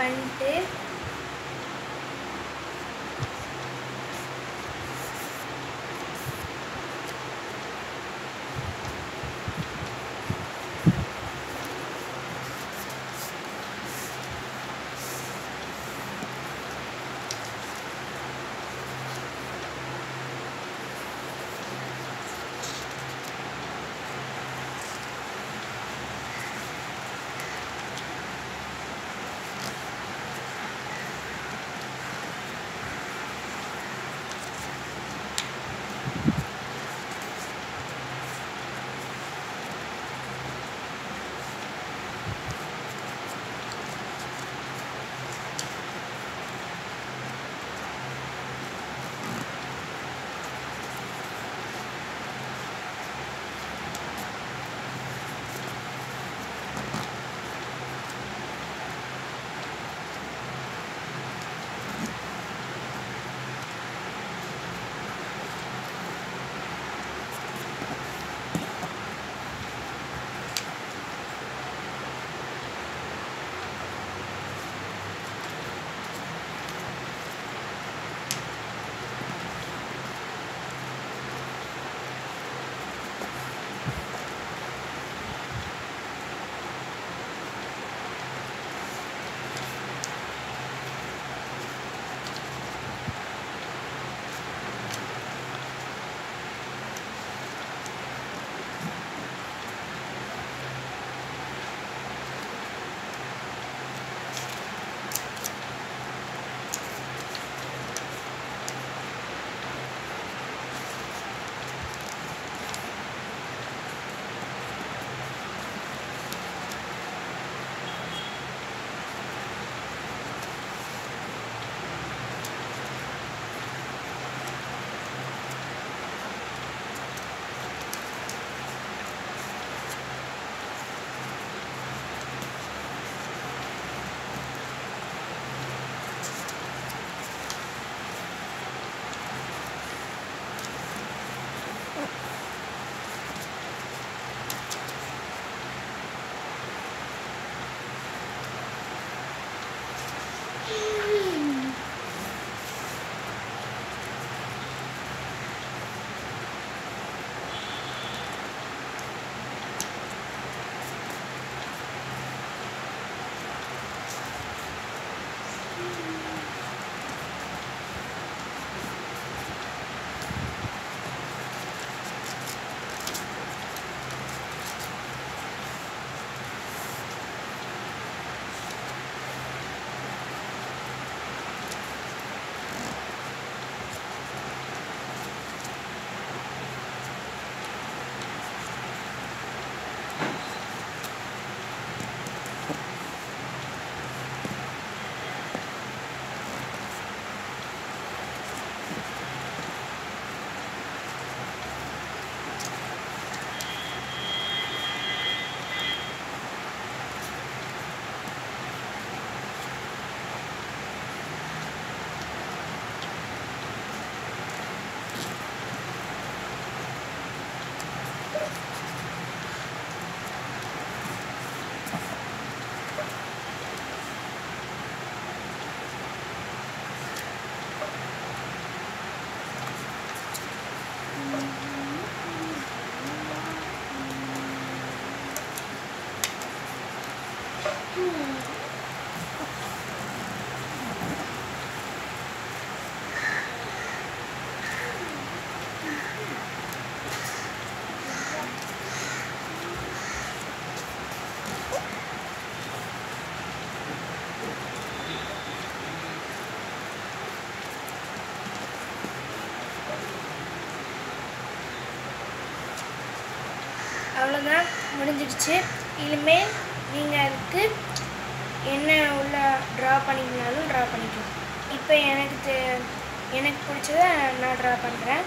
पंडित அவ்வளோதான் முடிஞ்சிடுச்சு. இனிமேல் நீங்கள் அதுக்கு என்ன உள்ள ட்ரா பண்ணிக்கனாலும் ட்ரா பண்ணிக்கலாம். இப்போ எனக்கு தெ- எனக்கு பிடிச்சத நான் ட்ரா பண்ணுறேன்